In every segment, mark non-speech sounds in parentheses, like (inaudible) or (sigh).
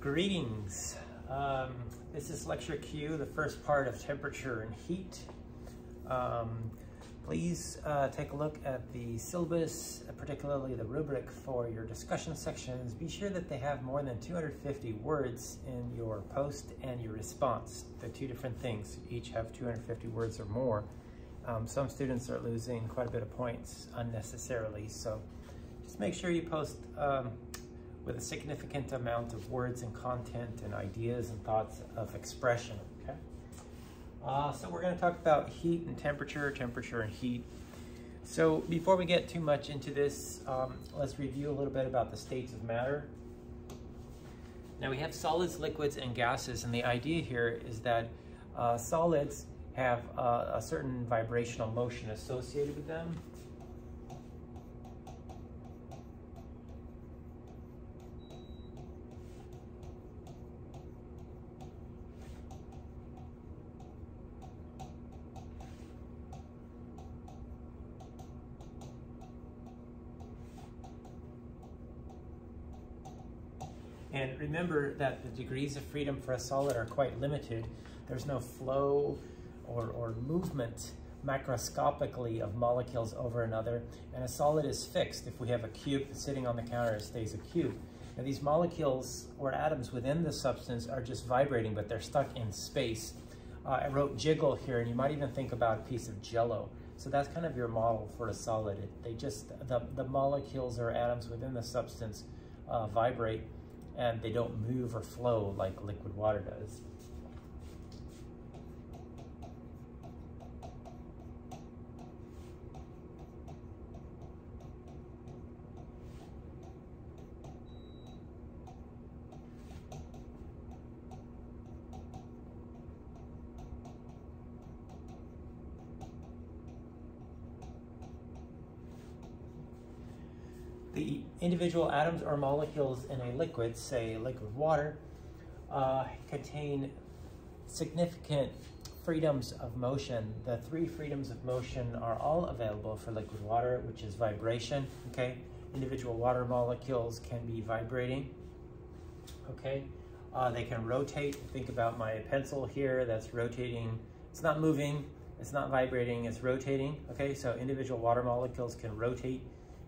Greetings. Um, this is lecture Q, the first part of temperature and heat. Um, please uh, take a look at the syllabus, particularly the rubric for your discussion sections. Be sure that they have more than 250 words in your post and your response. They're two different things. Each have 250 words or more. Um, some students are losing quite a bit of points unnecessarily, so just make sure you post um, with a significant amount of words and content and ideas and thoughts of expression, okay? Uh, so we're gonna talk about heat and temperature, temperature and heat. So before we get too much into this, um, let's review a little bit about the states of matter. Now we have solids, liquids, and gases, and the idea here is that uh, solids have uh, a certain vibrational motion associated with them, And remember that the degrees of freedom for a solid are quite limited. There's no flow or, or movement macroscopically of molecules over another, and a solid is fixed. If we have a cube sitting on the counter, it stays a cube. Now these molecules or atoms within the substance are just vibrating, but they're stuck in space. Uh, I wrote jiggle here, and you might even think about a piece of jello. So that's kind of your model for a solid. It, they just, the, the molecules or atoms within the substance uh, vibrate, and they don't move or flow like liquid water does. the individual atoms or molecules in a liquid, say liquid water, uh, contain significant freedoms of motion. The three freedoms of motion are all available for liquid water, which is vibration, okay? Individual water molecules can be vibrating, okay? Uh, they can rotate. Think about my pencil here that's rotating. It's not moving, it's not vibrating, it's rotating, okay? So individual water molecules can rotate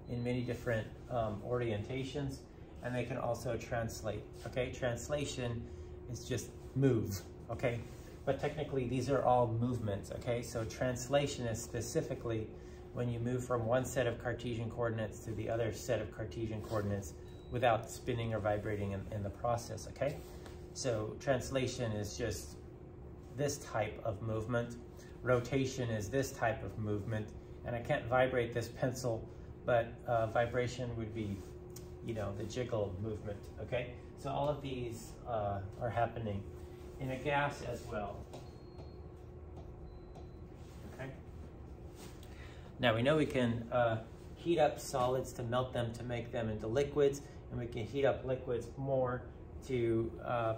in many different um, orientations and they can also translate, okay? Translation is just move, okay? But technically these are all movements, okay? So translation is specifically when you move from one set of Cartesian coordinates to the other set of Cartesian coordinates without spinning or vibrating in, in the process, okay? So translation is just this type of movement. Rotation is this type of movement. And I can't vibrate this pencil but uh, vibration would be, you know, the jiggle movement, okay? So all of these uh, are happening in a gas as well, okay? Now we know we can uh, heat up solids to melt them to make them into liquids, and we can heat up liquids more to uh,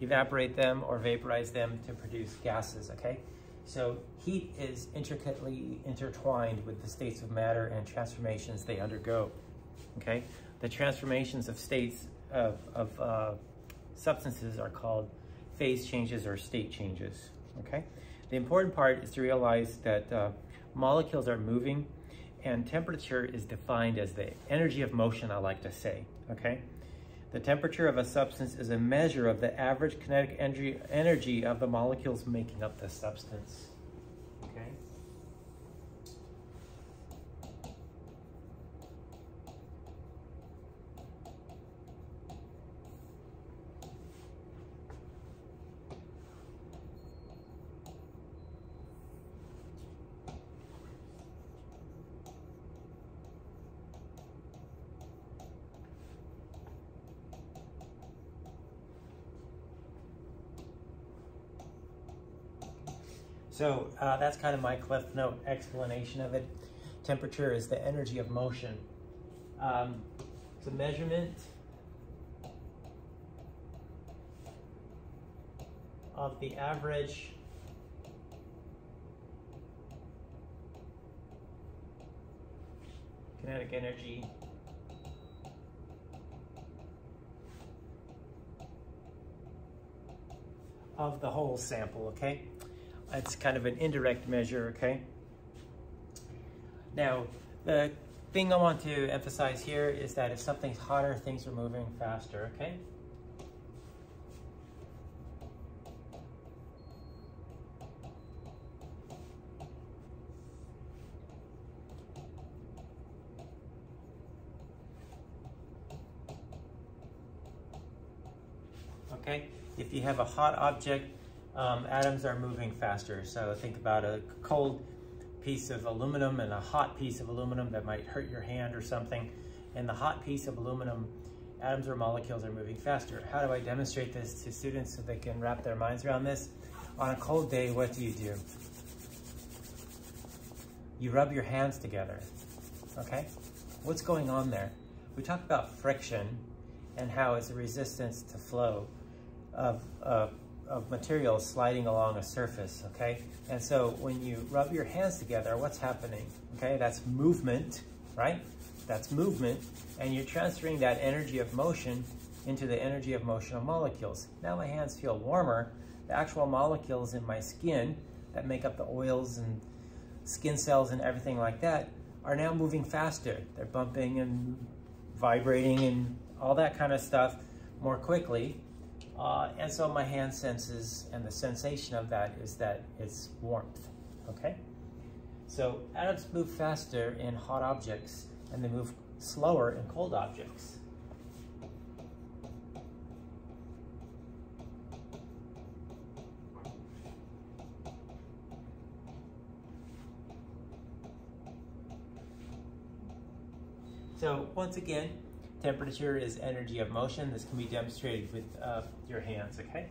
evaporate them or vaporize them to produce gases, okay? So heat is intricately intertwined with the states of matter and transformations they undergo, okay? The transformations of states of, of uh, substances are called phase changes or state changes, okay? The important part is to realize that uh, molecules are moving and temperature is defined as the energy of motion, I like to say, okay? The temperature of a substance is a measure of the average kinetic energy, of the molecules making up the substance. So uh, that's kind of my Cliff Note explanation of it. Temperature is the energy of motion. Um, it's a measurement of the average kinetic energy of the whole sample, okay? It's kind of an indirect measure, okay? Now, the thing I want to emphasize here is that if something's hotter, things are moving faster, okay? Okay, if you have a hot object, um, atoms are moving faster. So think about a cold piece of aluminum and a hot piece of aluminum that might hurt your hand or something. And the hot piece of aluminum, atoms or molecules are moving faster. How do I demonstrate this to students so they can wrap their minds around this? On a cold day, what do you do? You rub your hands together, okay? What's going on there? We talked about friction and how it's a resistance to flow of, of materials sliding along a surface, okay? And so when you rub your hands together, what's happening? Okay, that's movement, right? That's movement, and you're transferring that energy of motion into the energy of motion of molecules. Now my hands feel warmer. The actual molecules in my skin that make up the oils and skin cells and everything like that are now moving faster. They're bumping and vibrating and all that kind of stuff more quickly uh, and so my hand senses, and the sensation of that is that it's warmth, okay? So atoms move faster in hot objects, and they move slower in cold objects. So once again, Temperature is energy of motion. This can be demonstrated with uh, your hands, okay?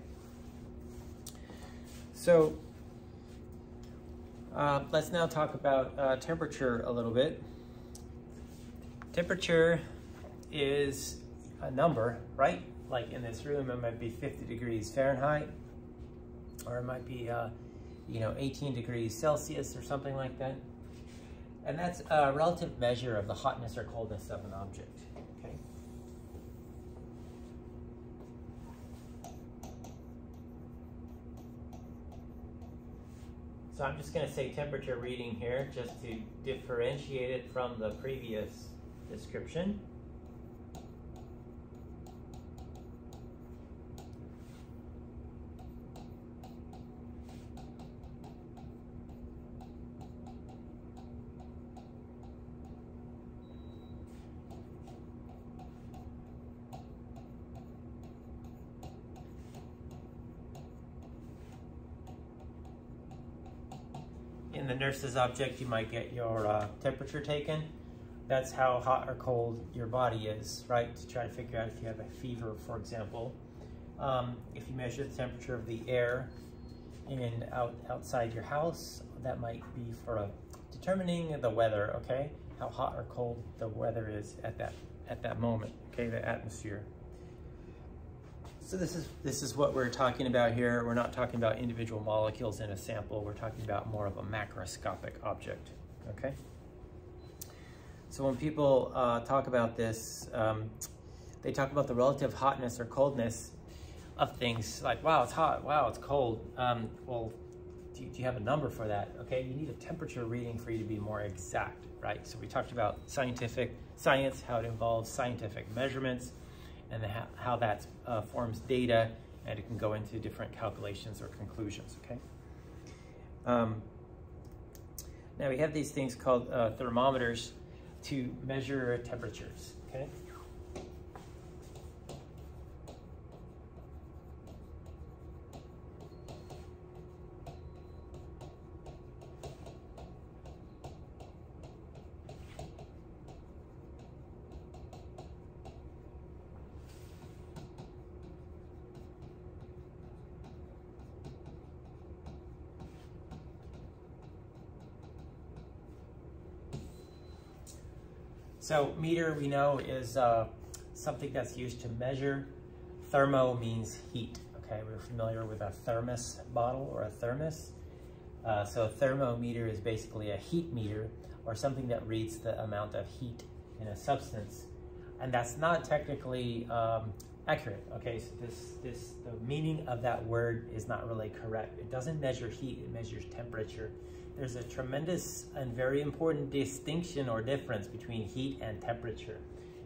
So uh, let's now talk about uh, temperature a little bit. Temperature is a number, right? Like in this room, it might be 50 degrees Fahrenheit, or it might be, uh, you know, 18 degrees Celsius or something like that. And that's a relative measure of the hotness or coldness of an object. So I'm just going to say temperature reading here just to differentiate it from the previous description. The nurse's object, you might get your uh, temperature taken. That's how hot or cold your body is, right? To try to figure out if you have a fever, for example. Um, if you measure the temperature of the air in out outside your house, that might be for uh, determining the weather, okay? How hot or cold the weather is at that at that moment, okay? The atmosphere. So this is, this is what we're talking about here. We're not talking about individual molecules in a sample. We're talking about more of a macroscopic object, okay? So when people uh, talk about this, um, they talk about the relative hotness or coldness of things like, wow, it's hot, wow, it's cold. Um, well, do you, do you, have a number for that? Okay, you need a temperature reading for you to be more exact, right? So we talked about scientific science, how it involves scientific measurements, and the, how that uh, forms data, and it can go into different calculations or conclusions, okay? Um, now we have these things called uh, thermometers to measure temperatures, okay? So meter, we know, is uh, something that's used to measure. Thermo means heat, okay? We're familiar with a thermos bottle or a thermos. Uh, so a thermometer is basically a heat meter or something that reads the amount of heat in a substance. And that's not technically um, accurate. Okay, so this, this, the meaning of that word is not really correct. It doesn't measure heat, it measures temperature. There's a tremendous and very important distinction or difference between heat and temperature.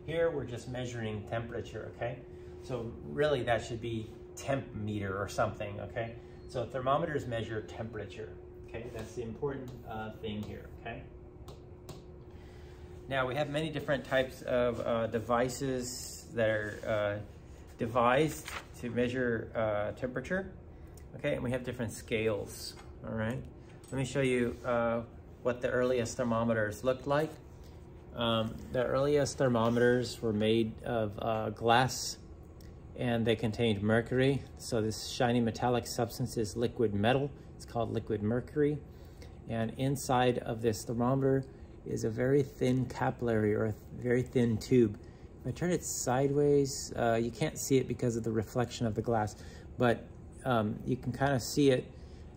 Here, we're just measuring temperature, okay? So really that should be temp meter or something, okay? So thermometers measure temperature, okay? That's the important uh, thing here, okay? Now we have many different types of uh, devices that are uh, devised to measure uh, temperature. Okay, and we have different scales, all right? Let me show you uh, what the earliest thermometers looked like. Um, the earliest thermometers were made of uh, glass and they contained mercury. So this shiny metallic substance is liquid metal. It's called liquid mercury. And inside of this thermometer is a very thin capillary or a very thin tube. If I turn it sideways, uh, you can't see it because of the reflection of the glass, but um, you can kind of see it.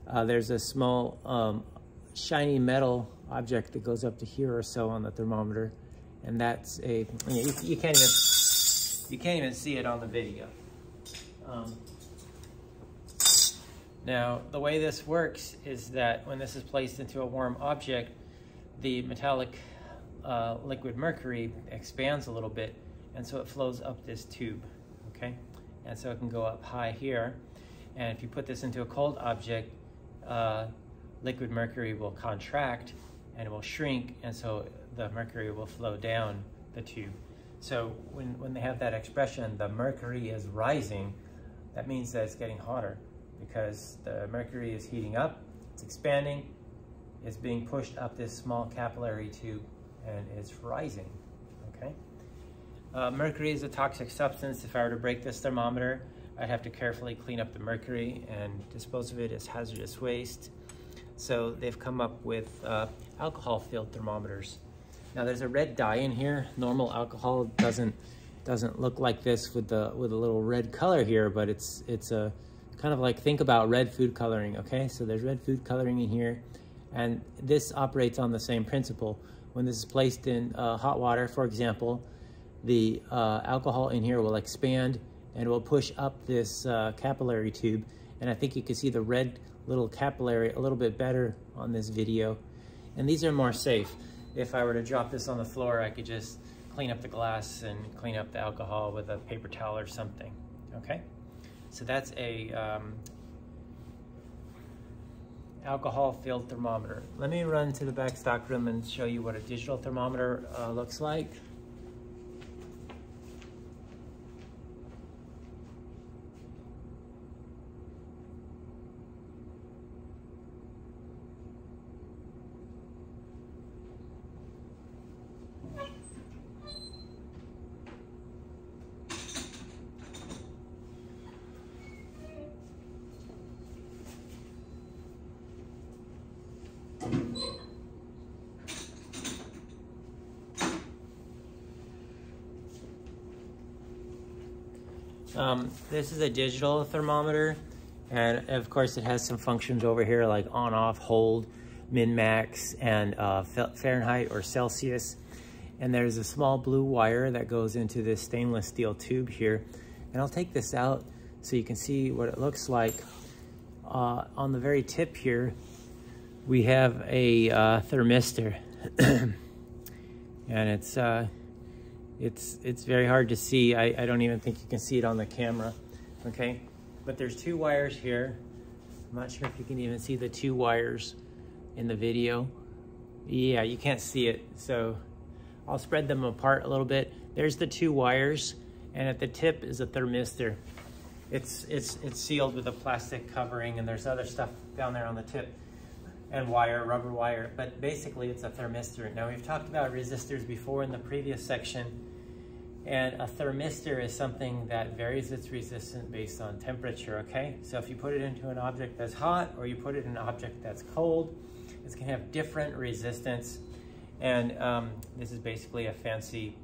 Uh, there's a small um, shiny metal object that goes up to here or so on the thermometer, and that's a, you, you can't even, you can't even see it on the video. Um, now, the way this works is that when this is placed into a warm object, the metallic uh, liquid mercury expands a little bit and so it flows up this tube, okay? And so it can go up high here. And if you put this into a cold object, uh, liquid mercury will contract and it will shrink and so the mercury will flow down the tube. So when, when they have that expression, the mercury is rising, that means that it's getting hotter because the mercury is heating up, it's expanding, it's being pushed up this small capillary tube and it's rising, okay? Uh, mercury is a toxic substance. If I were to break this thermometer, I'd have to carefully clean up the mercury and dispose of it as hazardous waste. So they've come up with uh, alcohol-filled thermometers. Now there's a red dye in here. Normal alcohol doesn't doesn't look like this with the with a little red color here, but it's it's a kind of like think about red food coloring. Okay, so there's red food coloring in here. And this operates on the same principle. When this is placed in uh, hot water, for example, the uh, alcohol in here will expand and we'll push up this uh, capillary tube. And I think you can see the red little capillary a little bit better on this video. And these are more safe. If I were to drop this on the floor, I could just clean up the glass and clean up the alcohol with a paper towel or something, okay? So that's a um, alcohol-filled thermometer. Let me run to the back stock room and show you what a digital thermometer uh, looks like. Um, this is a digital thermometer, and of course it has some functions over here like on, off, hold, min, max, and uh, Fahrenheit or Celsius. And there's a small blue wire that goes into this stainless steel tube here. And I'll take this out so you can see what it looks like. Uh, on the very tip here, we have a uh, thermistor. (clears throat) and it's uh, it's, it's very hard to see. I, I don't even think you can see it on the camera, okay? But there's two wires here. I'm not sure if you can even see the two wires in the video. Yeah, you can't see it, so I'll spread them apart a little bit. There's the two wires, and at the tip is a thermistor. It's, it's, it's sealed with a plastic covering, and there's other stuff down there on the tip and wire, rubber wire, but basically it's a thermistor. Now we've talked about resistors before in the previous section, and a thermistor is something that varies its resistance based on temperature, okay? So if you put it into an object that's hot or you put it in an object that's cold, it's gonna have different resistance. And um, this is basically a fancy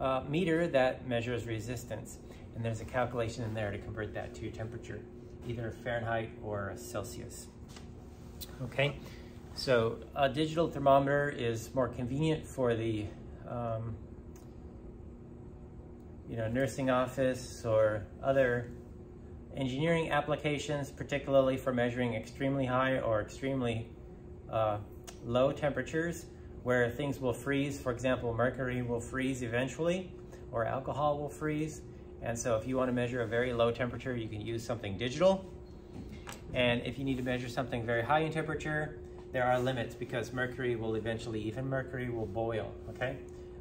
uh, meter that measures resistance. And there's a calculation in there to convert that to temperature, either Fahrenheit or Celsius. Okay, so a digital thermometer is more convenient for the um, you know, nursing office or other engineering applications, particularly for measuring extremely high or extremely uh, low temperatures where things will freeze. For example, mercury will freeze eventually or alcohol will freeze. And so if you want to measure a very low temperature, you can use something digital. And if you need to measure something very high in temperature, there are limits because mercury will eventually, even mercury will boil, okay?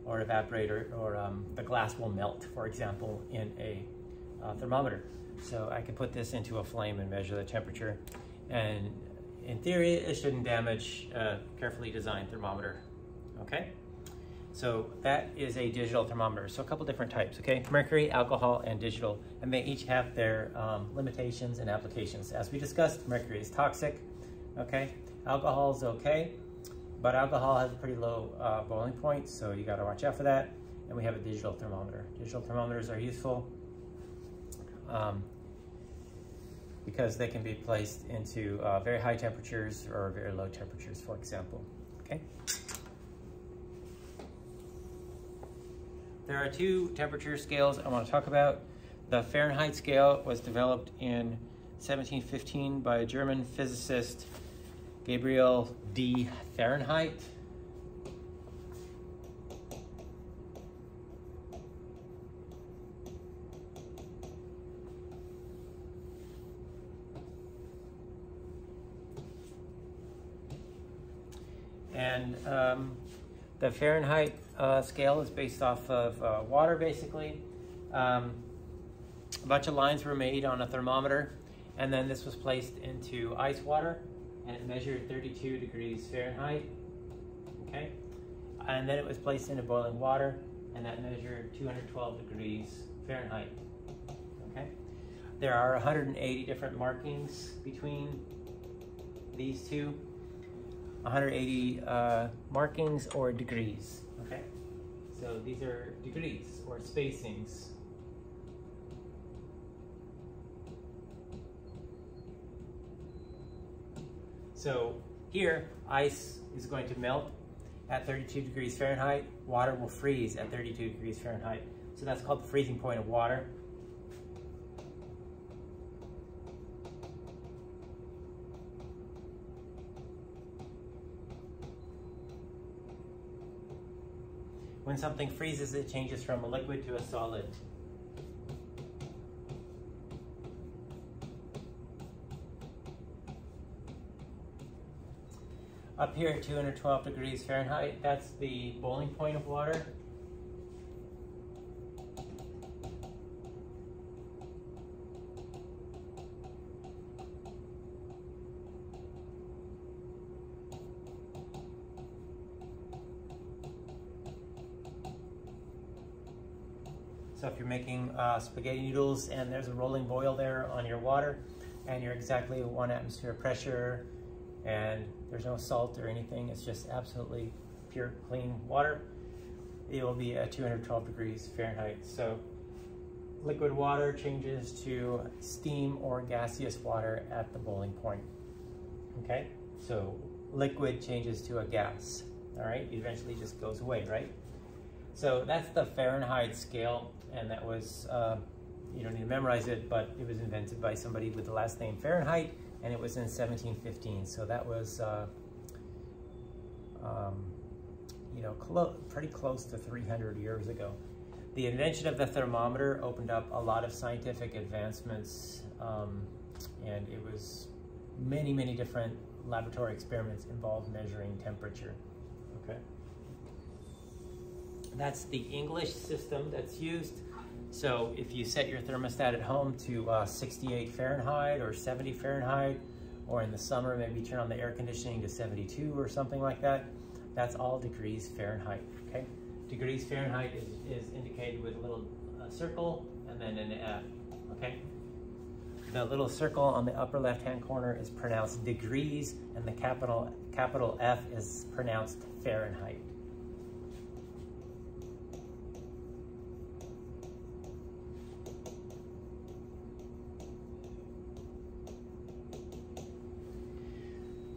Or evaporate or, or um, the glass will melt, for example, in a uh, thermometer. So I can put this into a flame and measure the temperature. And in theory, it shouldn't damage a carefully designed thermometer, okay? So that is a digital thermometer. So a couple different types, okay? Mercury, alcohol, and digital. And they each have their um, limitations and applications. As we discussed, mercury is toxic, okay? Alcohol is okay, but alcohol has a pretty low uh, boiling point, so you gotta watch out for that. And we have a digital thermometer. Digital thermometers are useful um, because they can be placed into uh, very high temperatures or very low temperatures, for example, okay? There are two temperature scales I want to talk about. The Fahrenheit scale was developed in 1715 by a German physicist, Gabriel D. Fahrenheit. And um, the Fahrenheit uh, scale is based off of uh, water, basically. Um, a bunch of lines were made on a thermometer, and then this was placed into ice water, and it measured 32 degrees Fahrenheit, okay? And then it was placed into boiling water, and that measured 212 degrees Fahrenheit, okay? There are 180 different markings between these two. 180 uh, markings or degrees, okay? So these are degrees or spacings. So here, ice is going to melt at 32 degrees Fahrenheit. Water will freeze at 32 degrees Fahrenheit. So that's called the freezing point of water. When something freezes, it changes from a liquid to a solid. Up here at 212 degrees Fahrenheit, that's the boiling point of water. So if you're making uh, spaghetti noodles and there's a rolling boil there on your water and you're exactly one atmosphere pressure and there's no salt or anything, it's just absolutely pure clean water, it will be at 212 degrees Fahrenheit. So liquid water changes to steam or gaseous water at the boiling point. Okay, so liquid changes to a gas. All right, it eventually just goes away, right? So that's the Fahrenheit scale and that was, uh, you don't need to memorize it, but it was invented by somebody with the last name Fahrenheit, and it was in 1715. So that was, uh, um, you know, clo pretty close to 300 years ago. The invention of the thermometer opened up a lot of scientific advancements, um, and it was many, many different laboratory experiments involved measuring temperature. Okay. That's the English system that's used. So if you set your thermostat at home to uh, 68 Fahrenheit or 70 Fahrenheit, or in the summer, maybe turn on the air conditioning to 72 or something like that, that's all degrees Fahrenheit, okay? Degrees Fahrenheit is, is indicated with a little uh, circle and then an F, okay? The little circle on the upper left-hand corner is pronounced degrees and the capital, capital F is pronounced Fahrenheit.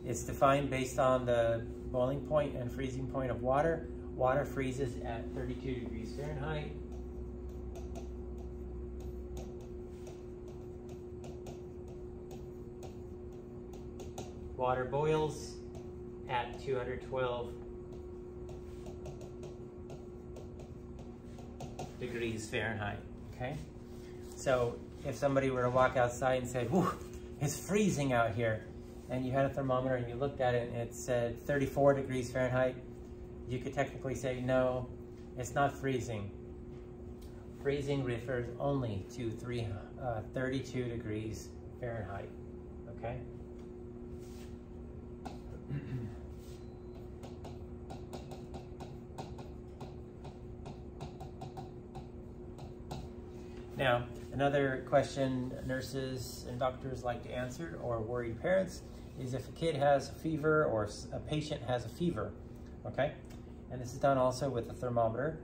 It's defined based on the boiling point and freezing point of water. Water freezes at 32 degrees Fahrenheit. Water boils at 212 degrees Fahrenheit, okay? So if somebody were to walk outside and say, whew, it's freezing out here, and you had a thermometer and you looked at it and it said 34 degrees Fahrenheit, you could technically say, no, it's not freezing. Freezing refers only to three, uh, 32 degrees Fahrenheit, okay? (clears throat) Now, another question nurses and doctors like to answer, or worried parents, is if a kid has a fever or a patient has a fever, okay? And this is done also with a thermometer.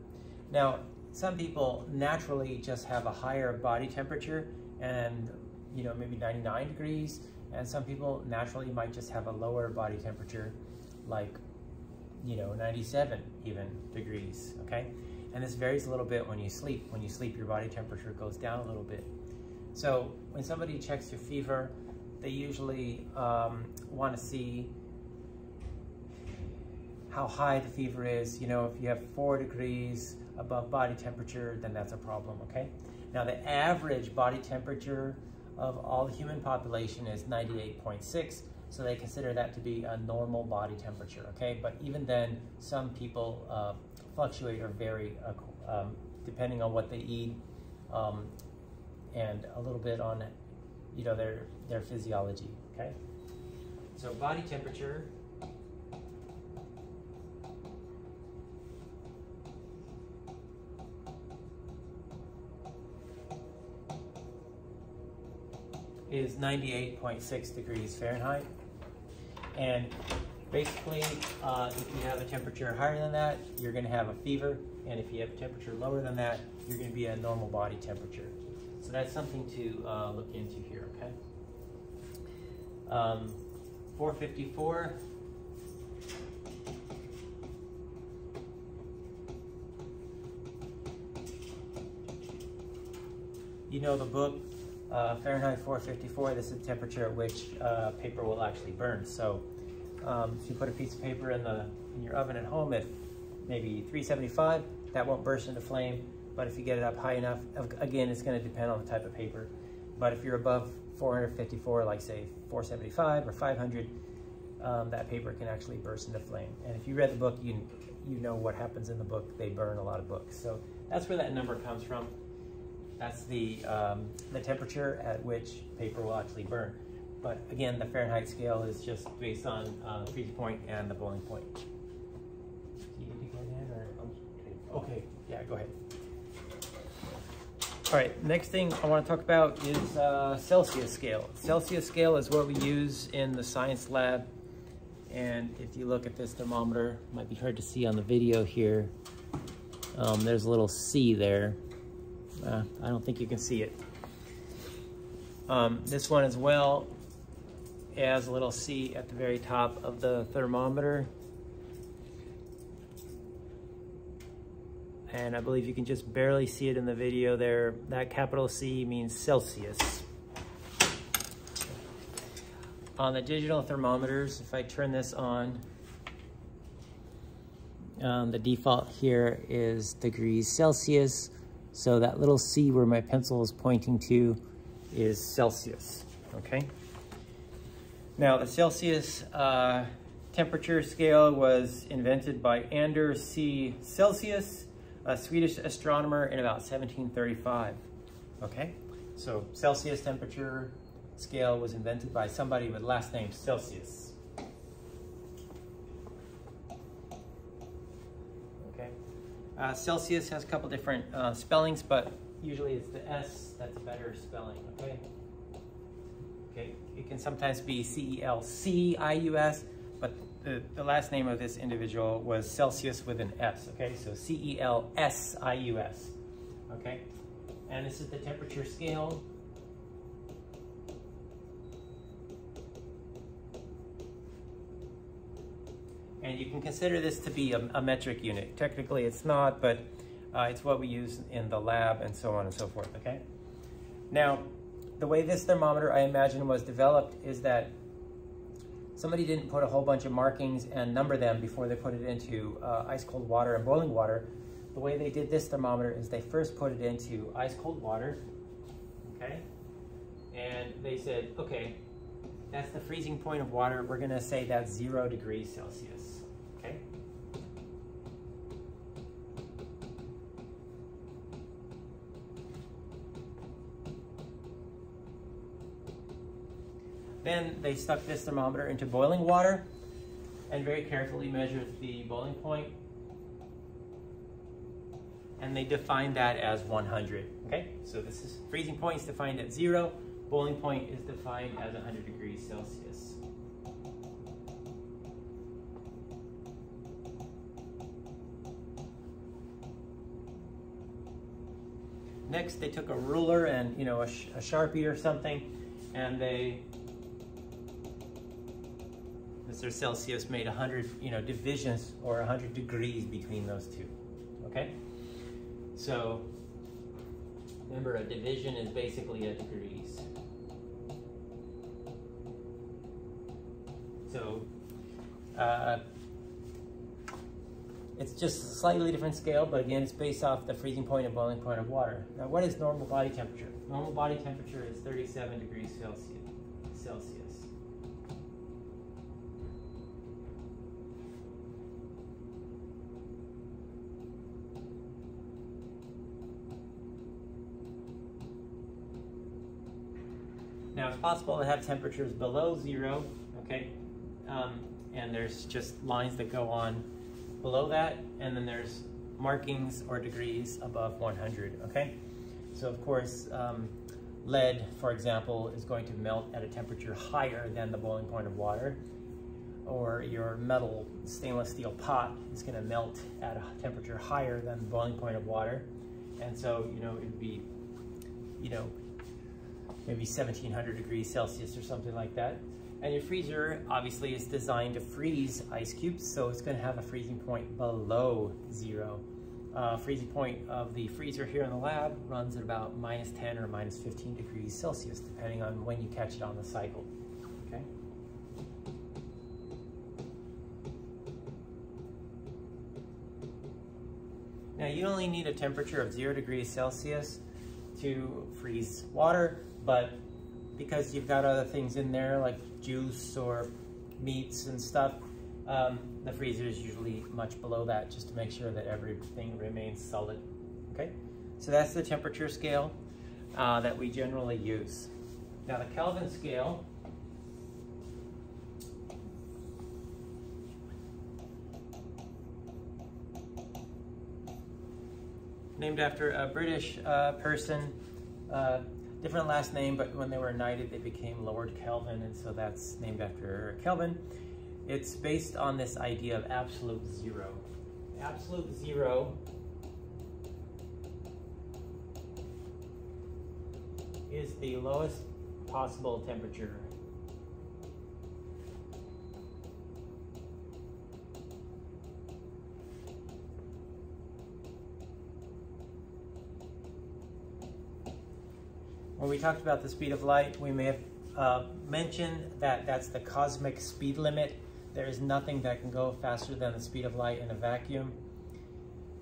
Now, some people naturally just have a higher body temperature and, you know, maybe 99 degrees, and some people naturally might just have a lower body temperature, like, you know, 97 even degrees, okay? And this varies a little bit when you sleep. When you sleep, your body temperature goes down a little bit. So when somebody checks your fever, they usually um, want to see how high the fever is. You know, if you have four degrees above body temperature, then that's a problem, okay? Now the average body temperature of all the human population is 98.6, so they consider that to be a normal body temperature, okay? But even then, some people uh, fluctuate or vary uh, um, depending on what they eat um, and a little bit on, you know, their, their physiology, okay? So body temperature is 98.6 degrees Fahrenheit. And basically, uh, if you have a temperature higher than that, you're gonna have a fever. And if you have a temperature lower than that, you're gonna be at normal body temperature. That's something to uh, look into here, okay? Um, 454. You know the book uh, Fahrenheit 454, this is the temperature at which uh, paper will actually burn. So um, if you put a piece of paper in, the, in your oven at home at maybe 375, that won't burst into flame. But if you get it up high enough, again, it's gonna depend on the type of paper. But if you're above 454, like say 475 or 500, um, that paper can actually burst into flame. And if you read the book, you, you know what happens in the book. They burn a lot of books. So that's where that number comes from. That's the, um, the temperature at which paper will actually burn. But again, the Fahrenheit scale is just based on uh, the freezing point and the boiling point. Do you need to get in or? Okay, yeah, go ahead. All right, next thing I want to talk about is uh, Celsius scale. Celsius scale is what we use in the science lab. And if you look at this thermometer, might be hard to see on the video here. Um, there's a little C there. Uh, I don't think you can see it. Um, this one as well has a little C at the very top of the thermometer. And I believe you can just barely see it in the video there. That capital C means Celsius. On the digital thermometers, if I turn this on, um, the default here is degrees Celsius. So that little C where my pencil is pointing to is Celsius, okay? Now the Celsius uh, temperature scale was invented by Anders C. Celsius, a Swedish astronomer in about 1735, okay? So Celsius temperature scale was invented by somebody with last name Celsius. Uh, Celsius has a couple different uh, spellings, but usually it's the S that's a better spelling, okay? Okay, it can sometimes be C-E-L-C-I-U-S, but the, the last name of this individual was Celsius with an S, okay? So C-E-L-S-I-U-S, okay? And this is the temperature scale And you can consider this to be a, a metric unit. Technically it's not, but uh, it's what we use in the lab and so on and so forth, okay? Now, the way this thermometer, I imagine, was developed is that somebody didn't put a whole bunch of markings and number them before they put it into uh, ice cold water and boiling water. The way they did this thermometer is they first put it into ice cold water, okay? And they said, okay, that's the freezing point of water. We're gonna say that's zero degrees Celsius, Then they stuck this thermometer into boiling water and very carefully measured the boiling point. And they defined that as 100, okay? So this is freezing point is defined at zero, boiling point is defined as 100 degrees Celsius. Next, they took a ruler and, you know, a, sh a Sharpie or something, and they Mr. Celsius made 100, you know, divisions or 100 degrees between those two, okay? So, remember a division is basically a degrees. So, uh, it's just a slightly different scale, but again, it's based off the freezing point and boiling point of water. Now, what is normal body temperature? Normal body temperature is 37 degrees Celsius. Celsius. Now it's possible to have temperatures below zero, okay? Um, and there's just lines that go on below that, and then there's markings or degrees above 100, okay? So of course, um, lead, for example, is going to melt at a temperature higher than the boiling point of water, or your metal stainless steel pot is gonna melt at a temperature higher than the boiling point of water. And so, you know, it'd be, you know, maybe 1700 degrees Celsius or something like that. And your freezer obviously is designed to freeze ice cubes, so it's gonna have a freezing point below zero. Uh, freezing point of the freezer here in the lab runs at about minus 10 or minus 15 degrees Celsius, depending on when you catch it on the cycle, okay? Now you only need a temperature of zero degrees Celsius to freeze water, but because you've got other things in there like juice or meats and stuff, um, the freezer is usually much below that just to make sure that everything remains solid. Okay, so that's the temperature scale uh, that we generally use. Now the Kelvin scale named after a British uh, person uh, different last name, but when they were knighted, they became Lord Kelvin, and so that's named after Kelvin. It's based on this idea of absolute zero. Absolute zero is the lowest possible temperature When we talked about the speed of light, we may have uh, mentioned that that's the cosmic speed limit. There is nothing that can go faster than the speed of light in a vacuum.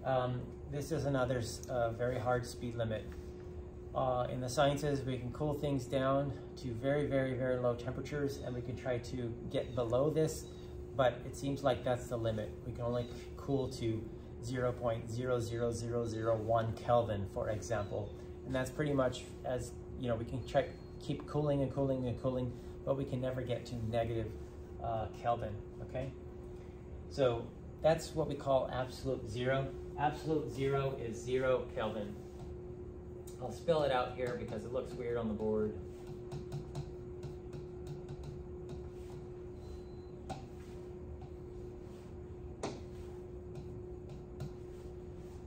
Um, this is another uh, very hard speed limit. Uh, in the sciences, we can cool things down to very, very, very low temperatures, and we can try to get below this, but it seems like that's the limit. We can only cool to 0.00001 Kelvin, for example, and that's pretty much as you know, we can check, keep cooling and cooling and cooling, but we can never get to negative uh, Kelvin, okay? So that's what we call absolute zero. Absolute zero is zero Kelvin. I'll spell it out here because it looks weird on the board.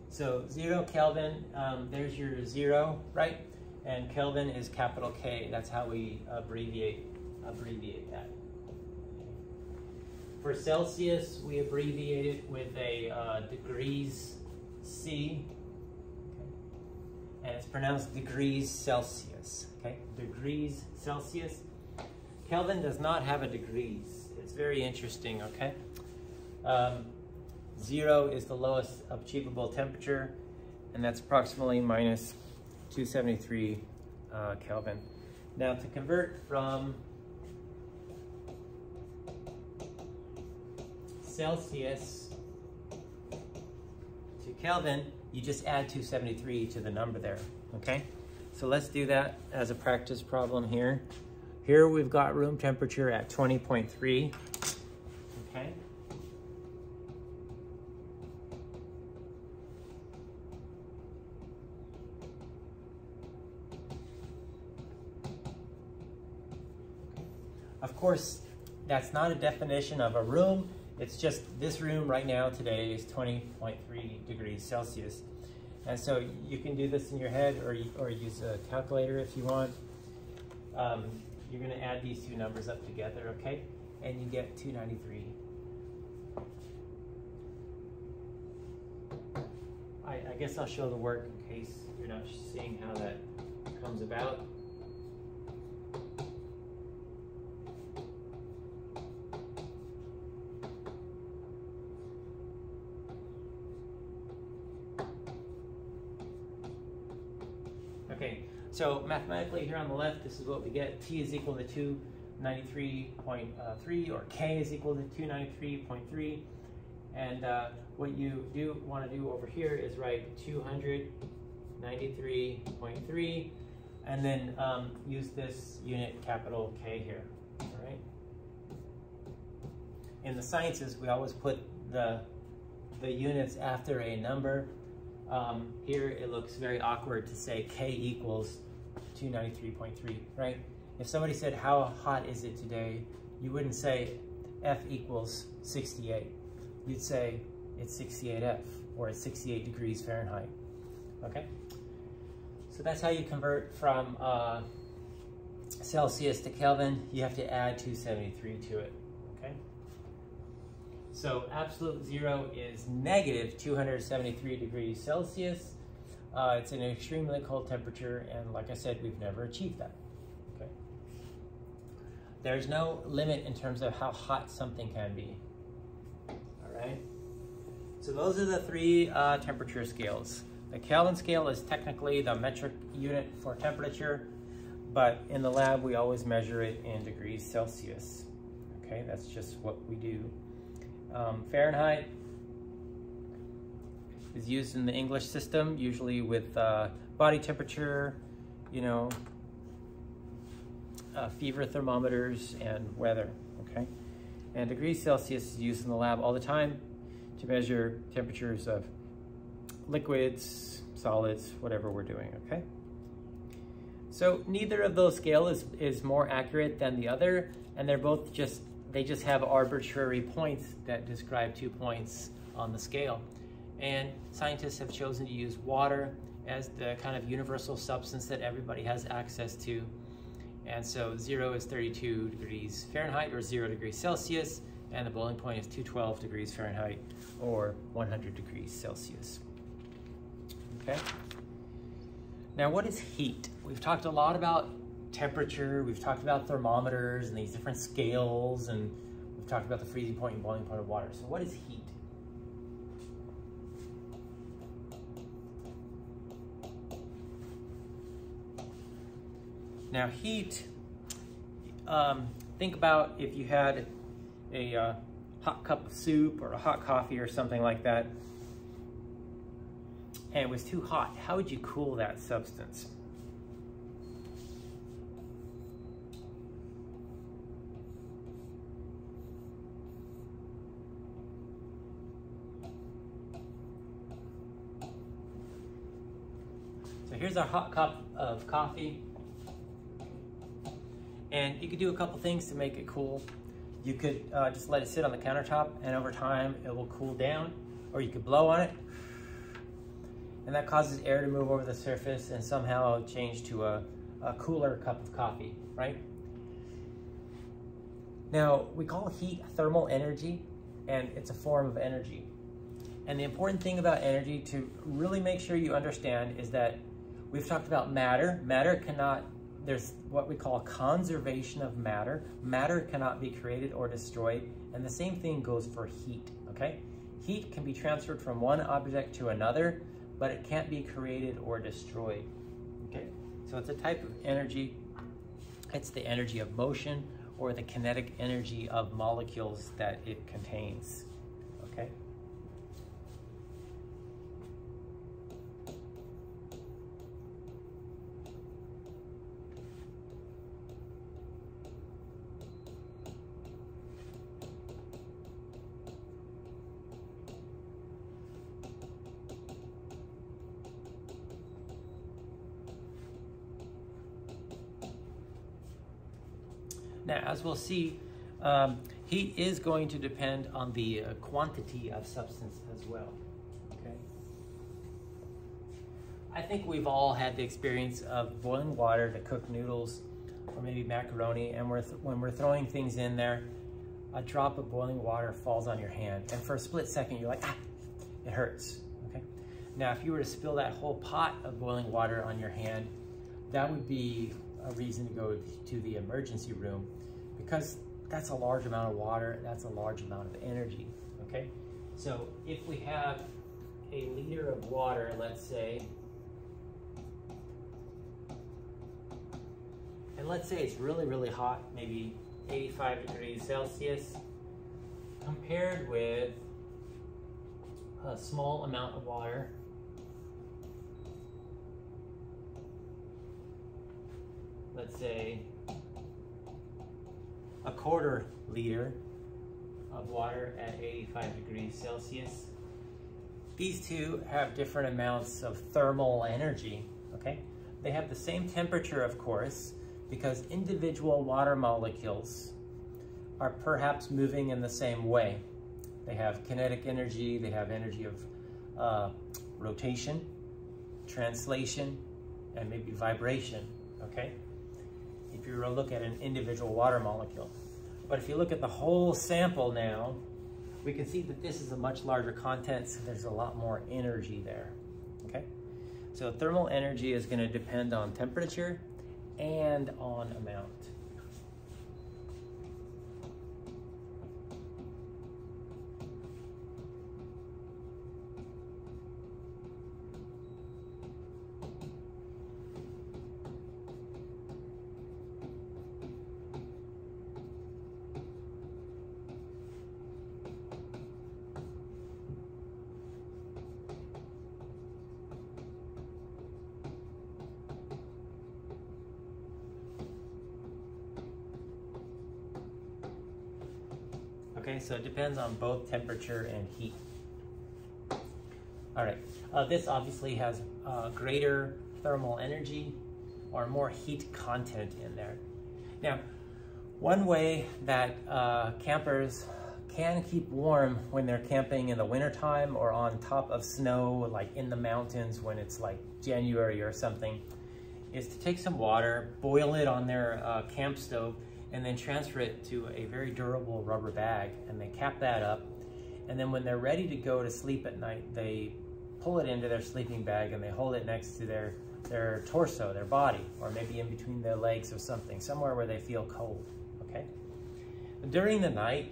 So zero Kelvin, um, there's your zero, right? And Kelvin is capital K. That's how we abbreviate abbreviate that. For Celsius, we abbreviate it with a uh, degrees C, okay? and it's pronounced degrees Celsius. Okay, degrees Celsius. Kelvin does not have a degrees. it's very interesting, okay? Um, zero is the lowest achievable temperature, and that's approximately minus 273 uh, Kelvin. Now to convert from Celsius to Kelvin, you just add 273 to the number there, okay? So let's do that as a practice problem here. Here we've got room temperature at 20.3, Of course, that's not a definition of a room. It's just this room right now today is 20.3 degrees Celsius. And so you can do this in your head or, or use a calculator if you want. Um, you're gonna add these two numbers up together, okay? And you get 293. I, I guess I'll show the work in case you're not seeing how that comes about. Okay, so mathematically here on the left, this is what we get. T is equal to 293.3 or K is equal to 293.3. And uh, what you do want to do over here is write 293.3 and then um, use this unit capital K here, all right? In the sciences, we always put the, the units after a number um, here it looks very awkward to say K equals 293.3, right? If somebody said, how hot is it today? You wouldn't say F equals 68. You'd say it's 68F or it's 68 degrees Fahrenheit, okay? So that's how you convert from uh, Celsius to Kelvin. You have to add 273 to it, okay? So absolute zero is negative 273 degrees Celsius. Uh, it's an extremely cold temperature, and like I said, we've never achieved that. Okay. There's no limit in terms of how hot something can be. All right. So those are the three uh, temperature scales. The Kelvin scale is technically the metric unit for temperature, but in the lab we always measure it in degrees Celsius. Okay, that's just what we do. Um, Fahrenheit is used in the English system, usually with uh, body temperature, you know, uh, fever thermometers and weather, okay? And degrees Celsius is used in the lab all the time to measure temperatures of liquids, solids, whatever we're doing, okay? So neither of those scales is, is more accurate than the other, and they're both just they just have arbitrary points that describe two points on the scale. And scientists have chosen to use water as the kind of universal substance that everybody has access to. And so zero is 32 degrees Fahrenheit or zero degrees Celsius, and the boiling point is 212 degrees Fahrenheit or 100 degrees Celsius. Okay? Now what is heat? We've talked a lot about temperature, we've talked about thermometers and these different scales, and we've talked about the freezing point and boiling point of water. So what is heat? Now heat, um, think about if you had a uh, hot cup of soup or a hot coffee or something like that, and it was too hot, how would you cool that substance? So here's our hot cup of coffee. And you could do a couple things to make it cool. You could uh, just let it sit on the countertop and over time it will cool down or you could blow on it and that causes air to move over the surface and somehow change to a, a cooler cup of coffee, right? Now, we call heat thermal energy and it's a form of energy. And the important thing about energy to really make sure you understand is that We've talked about matter. Matter cannot there's what we call conservation of matter. Matter cannot be created or destroyed, and the same thing goes for heat, okay? Heat can be transferred from one object to another, but it can't be created or destroyed, okay? So it's a type of energy. It's the energy of motion or the kinetic energy of molecules that it contains, okay? Now, as we'll see, um, heat is going to depend on the uh, quantity of substance as well, okay? I think we've all had the experience of boiling water to cook noodles or maybe macaroni, and we're when we're throwing things in there, a drop of boiling water falls on your hand, and for a split second, you're like, ah, it hurts, okay? Now, if you were to spill that whole pot of boiling water on your hand, that would be a reason to go to the emergency room because that's a large amount of water, that's a large amount of energy, okay? So if we have a liter of water, let's say, and let's say it's really, really hot, maybe 85 degrees Celsius, compared with a small amount of water let's say, a quarter liter of water at 85 degrees Celsius. These two have different amounts of thermal energy, okay? They have the same temperature, of course, because individual water molecules are perhaps moving in the same way. They have kinetic energy, they have energy of uh, rotation, translation, and maybe vibration, okay? If you were to look at an individual water molecule. But if you look at the whole sample now, we can see that this is a much larger content, so there's a lot more energy there, okay? So thermal energy is gonna depend on temperature and on amount. So it depends on both temperature and heat. All right, uh, this obviously has uh, greater thermal energy or more heat content in there. Now, one way that uh, campers can keep warm when they're camping in the wintertime or on top of snow, like in the mountains when it's like January or something, is to take some water, boil it on their uh, camp stove, and then transfer it to a very durable rubber bag and they cap that up. And then when they're ready to go to sleep at night, they pull it into their sleeping bag and they hold it next to their, their torso, their body, or maybe in between their legs or something, somewhere where they feel cold, okay? During the night,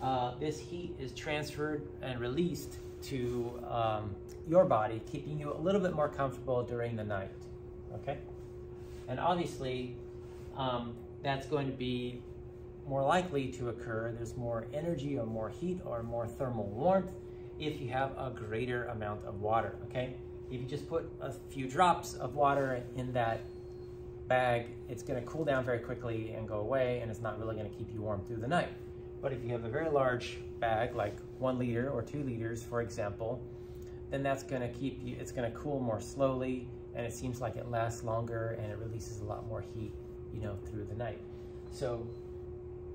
uh, this heat is transferred and released to um, your body, keeping you a little bit more comfortable during the night, okay? And obviously, um, that's going to be more likely to occur. There's more energy or more heat or more thermal warmth if you have a greater amount of water, okay? If you just put a few drops of water in that bag, it's gonna cool down very quickly and go away and it's not really gonna keep you warm through the night. But if you have a very large bag, like one liter or two liters, for example, then that's gonna keep you, it's gonna cool more slowly and it seems like it lasts longer and it releases a lot more heat you know, through the night. So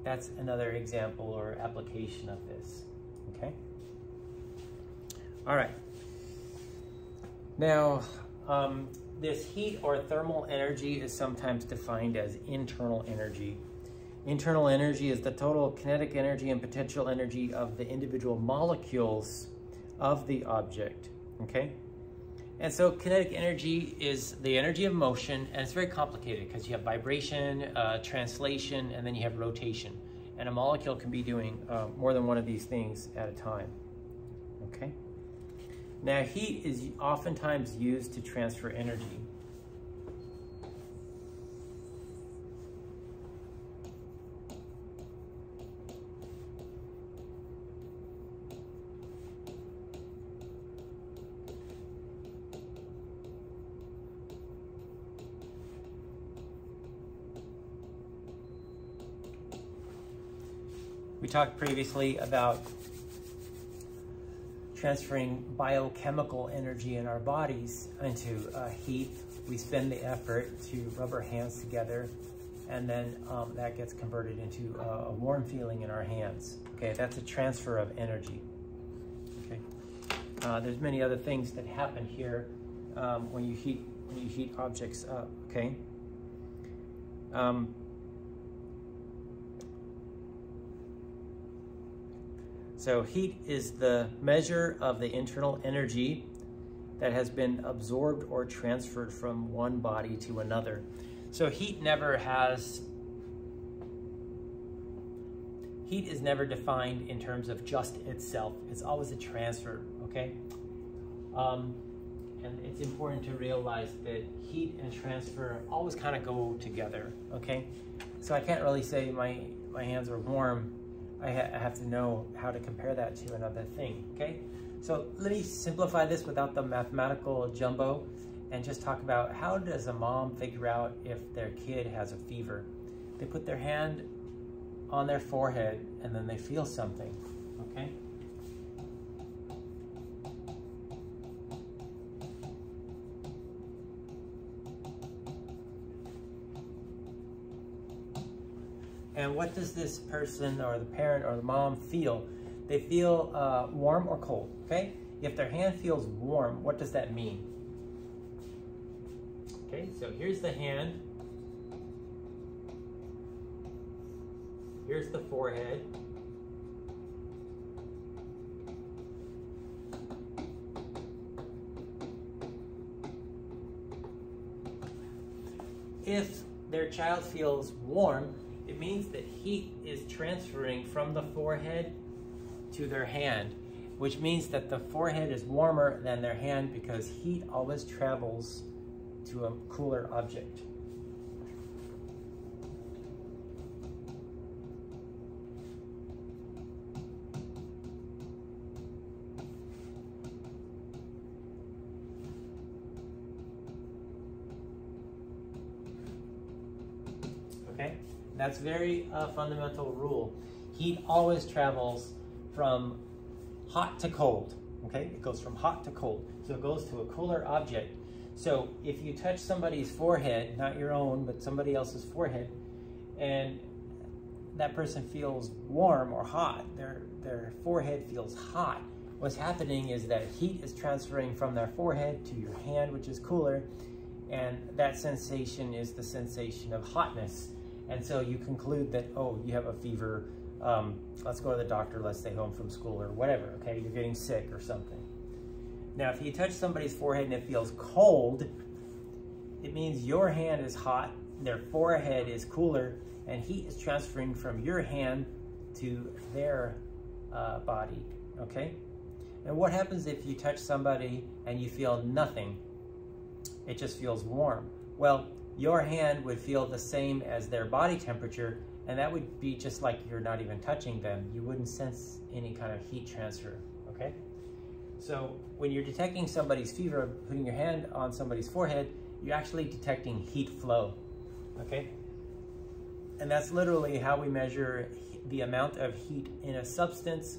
that's another example or application of this, okay? All right. Now, um, this heat or thermal energy is sometimes defined as internal energy. Internal energy is the total kinetic energy and potential energy of the individual molecules of the object, okay? And so kinetic energy is the energy of motion, and it's very complicated because you have vibration, uh, translation, and then you have rotation. And a molecule can be doing uh, more than one of these things at a time. Okay? Now, heat is oftentimes used to transfer energy. Talked previously about transferring biochemical energy in our bodies into uh, heat. We spend the effort to rub our hands together and then um, that gets converted into uh, a warm feeling in our hands. Okay, that's a transfer of energy. Okay, uh, there's many other things that happen here um, when you heat when you heat objects up. Okay. Um, So heat is the measure of the internal energy that has been absorbed or transferred from one body to another. So heat never has, heat is never defined in terms of just itself. It's always a transfer, okay? Um, and it's important to realize that heat and transfer always kind of go together, okay? So I can't really say my, my hands are warm I, ha I have to know how to compare that to another thing, okay? So let me simplify this without the mathematical jumbo and just talk about how does a mom figure out if their kid has a fever? They put their hand on their forehead and then they feel something, And what does this person or the parent or the mom feel? They feel uh, warm or cold, okay? If their hand feels warm, what does that mean? Okay, so here's the hand. Here's the forehead. If their child feels warm, it means that heat is transferring from the forehead to their hand, which means that the forehead is warmer than their hand because heat always travels to a cooler object. That's very uh, fundamental rule. Heat always travels from hot to cold, okay? It goes from hot to cold. So it goes to a cooler object. So if you touch somebody's forehead, not your own, but somebody else's forehead, and that person feels warm or hot, their, their forehead feels hot, what's happening is that heat is transferring from their forehead to your hand, which is cooler, and that sensation is the sensation of hotness. And so you conclude that, oh, you have a fever, um, let's go to the doctor, let's stay home from school or whatever, okay? You're getting sick or something. Now, if you touch somebody's forehead and it feels cold, it means your hand is hot, their forehead is cooler, and heat is transferring from your hand to their uh, body, okay? And what happens if you touch somebody and you feel nothing? It just feels warm. Well, your hand would feel the same as their body temperature, and that would be just like you're not even touching them. You wouldn't sense any kind of heat transfer, okay? So when you're detecting somebody's fever, putting your hand on somebody's forehead, you're actually detecting heat flow, okay? And that's literally how we measure the amount of heat in a substance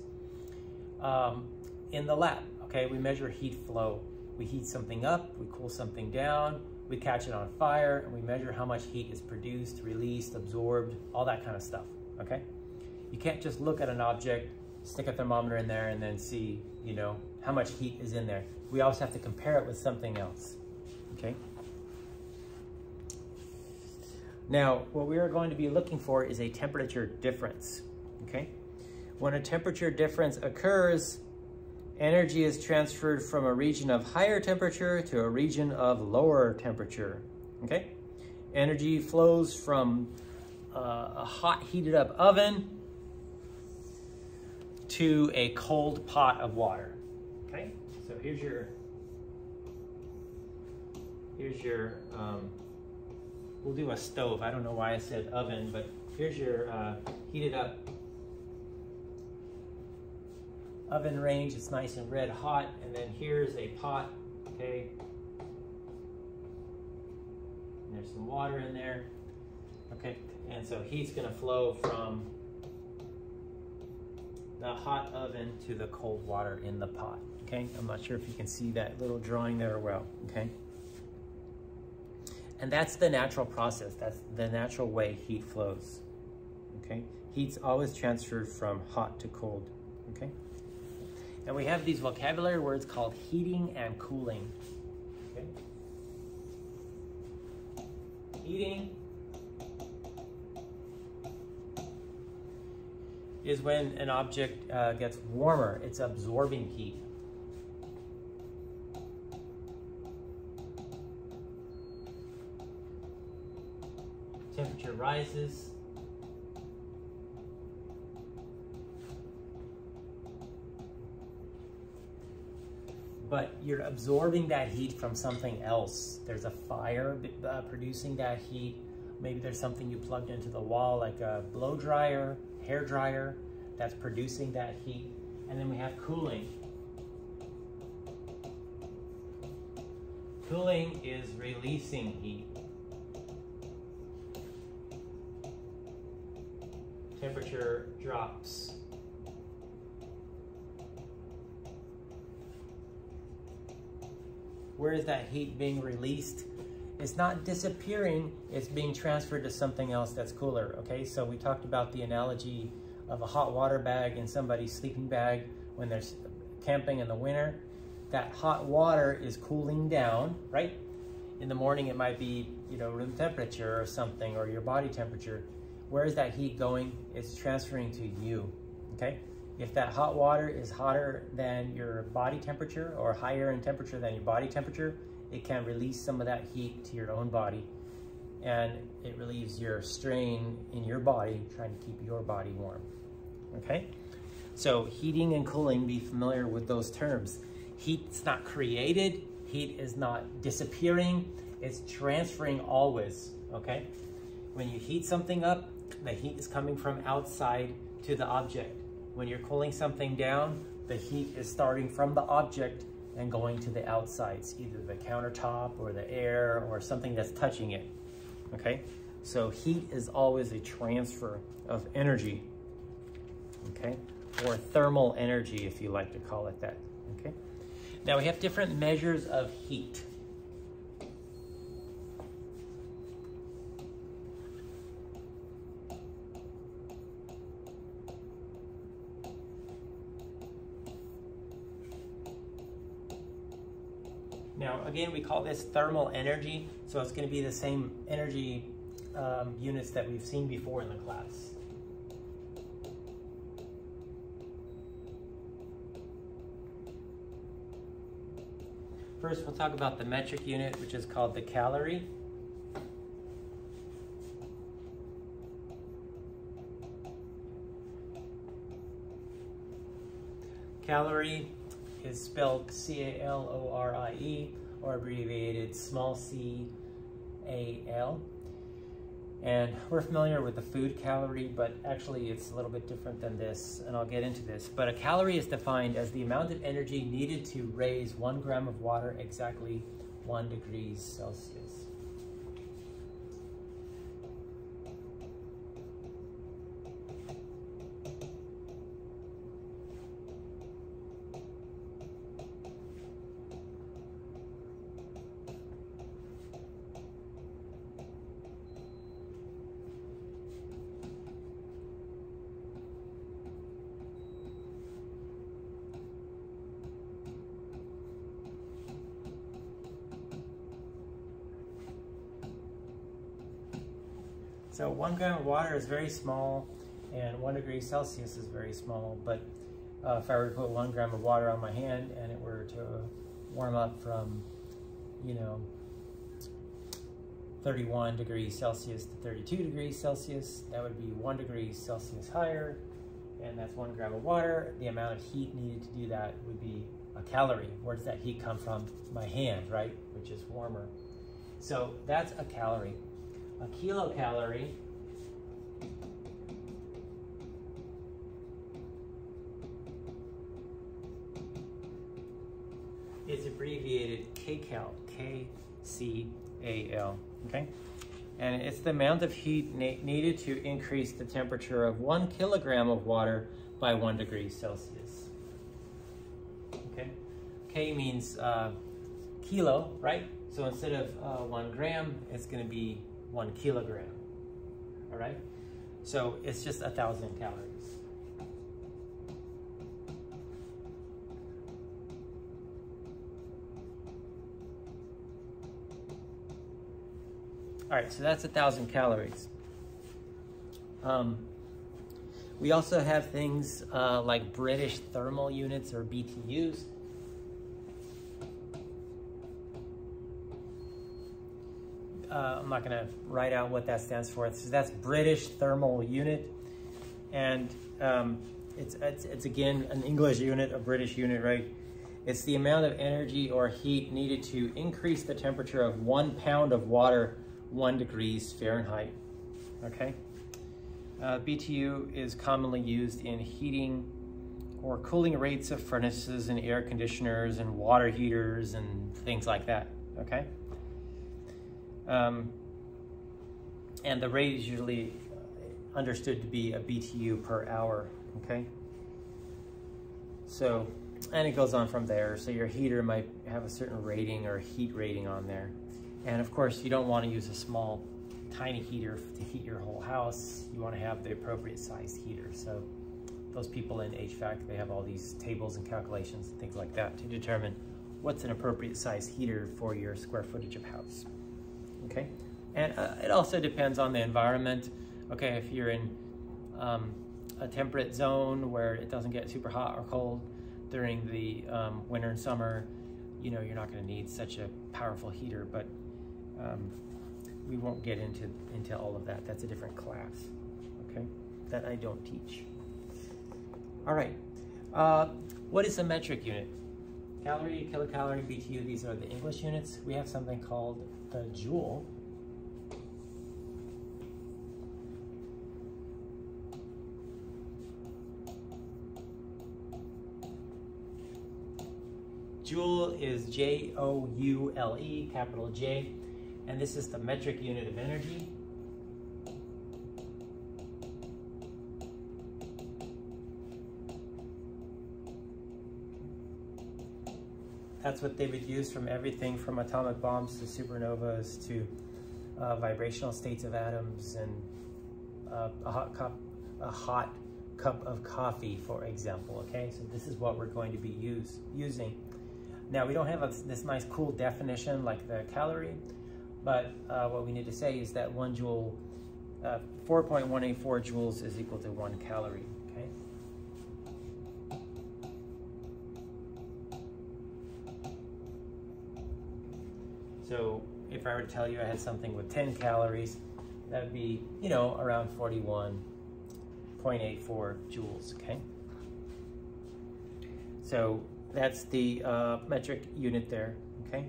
um, in the lab, okay? We measure heat flow. We heat something up, we cool something down, we catch it on fire and we measure how much heat is produced, released, absorbed, all that kind of stuff, okay? You can't just look at an object, stick a thermometer in there and then see, you know, how much heat is in there. We always have to compare it with something else, okay? Now, what we are going to be looking for is a temperature difference, okay? When a temperature difference occurs, energy is transferred from a region of higher temperature to a region of lower temperature, okay? Energy flows from uh, a hot heated up oven to a cold pot of water, okay? So here's your, here's your, um, we'll do a stove. I don't know why I said oven, but here's your uh, heated up oven range. It's nice and red hot. And then here's a pot, okay? And there's some water in there, okay? And so heat's gonna flow from the hot oven to the cold water in the pot, okay? I'm not sure if you can see that little drawing there well, okay? And that's the natural process. That's the natural way heat flows, okay? Heat's always transferred from hot to cold? And we have these vocabulary words called heating and cooling. Okay? Heating is when an object uh, gets warmer. It's absorbing heat. Temperature rises. But you're absorbing that heat from something else. There's a fire uh, producing that heat. Maybe there's something you plugged into the wall like a blow dryer, hair dryer that's producing that heat. And then we have cooling. Cooling is releasing heat. Temperature drops. Where is that heat being released? It's not disappearing, it's being transferred to something else that's cooler, okay? So we talked about the analogy of a hot water bag in somebody's sleeping bag when they're camping in the winter. That hot water is cooling down, right? In the morning, it might be, you know, room temperature or something, or your body temperature. Where is that heat going? It's transferring to you, okay? If that hot water is hotter than your body temperature or higher in temperature than your body temperature, it can release some of that heat to your own body and it relieves your strain in your body trying to keep your body warm, okay? So heating and cooling, be familiar with those terms. Heat's not created, heat is not disappearing, it's transferring always, okay? When you heat something up, the heat is coming from outside to the object. When you're cooling something down, the heat is starting from the object and going to the outsides, either the countertop or the air or something that's touching it, okay? So heat is always a transfer of energy, okay? Or thermal energy, if you like to call it that, okay? Now we have different measures of heat. Now, again, we call this thermal energy, so it's going to be the same energy um, units that we've seen before in the class. First, we'll talk about the metric unit, which is called the calorie. Calorie is spelled C-A-L-O-R-I-E or abbreviated small c-a-l. And we're familiar with the food calorie, but actually it's a little bit different than this, and I'll get into this. But a calorie is defined as the amount of energy needed to raise one gram of water exactly one degrees Celsius. So one gram of water is very small and one degree Celsius is very small, but uh, if I were to put one gram of water on my hand and it were to warm up from, you know, 31 degrees Celsius to 32 degrees Celsius, that would be one degree Celsius higher, and that's one gram of water. The amount of heat needed to do that would be a calorie. Where does that heat come from? My hand, right? Which is warmer. So that's a calorie. A kilocalorie is abbreviated kcal, K-C-A-L, okay? And it's the amount of heat needed to increase the temperature of one kilogram of water by one degree Celsius. Okay, K means uh, kilo, right? So instead of uh, one gram, it's gonna be one kilogram, all right? So it's just a thousand calories. All right, so that's a thousand calories. Um, we also have things uh, like British thermal units or BTUs. Uh, I'm not going to write out what that stands for. It's, that's British thermal unit. And um, it's, it's, it's, again, an English unit, a British unit, right? It's the amount of energy or heat needed to increase the temperature of one pound of water one degrees Fahrenheit, okay? Uh, BTU is commonly used in heating or cooling rates of furnaces and air conditioners and water heaters and things like that, okay? Um, and the rate is usually understood to be a BTU per hour, okay? So, and it goes on from there. So your heater might have a certain rating or heat rating on there. And of course, you don't want to use a small, tiny heater to heat your whole house. You want to have the appropriate sized heater. So those people in HVAC, they have all these tables and calculations and things like that to determine what's an appropriate size heater for your square footage of house. Okay, and uh, it also depends on the environment. Okay, if you're in um, a temperate zone where it doesn't get super hot or cold during the um, winter and summer, you know, you're not going to need such a powerful heater, but um, we won't get into, into all of that. That's a different class, okay? That I don't teach. All right, uh, what is a metric unit? Calorie, kilocalorie, BTU, these are the English units. We have something called the joule. Joule is J-O-U-L-E, capital J and this is the metric unit of energy. That's what they would use from everything from atomic bombs to supernovas to uh, vibrational states of atoms and uh, a hot cup, a hot cup of coffee, for example. Okay, so this is what we're going to be use, using. Now we don't have a, this nice cool definition like the calorie, but uh, what we need to say is that one joule, uh, 4.184 joules is equal to one calorie, So if I were to tell you I had something with 10 calories, that would be, you know, around 41.84 joules, okay? So that's the uh, metric unit there, okay?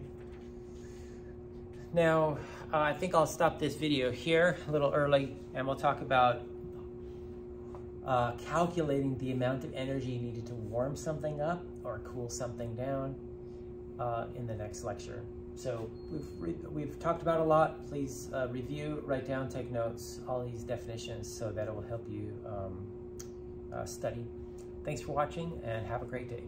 Now, uh, I think I'll stop this video here a little early and we'll talk about uh, calculating the amount of energy needed to warm something up or cool something down uh, in the next lecture. So we've, we've talked about a lot. Please uh, review, write down, take notes, all these definitions so that it will help you um, uh, study. Thanks for watching and have a great day.